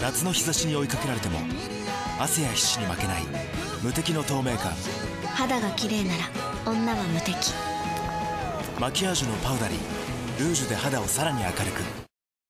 夏の日差しに追いかけられても汗や皮脂に負けない無敵の透明感。肌が綺麗なら女は無敵。マキアージュのパウダリー。ルージュで肌をさらに明るく。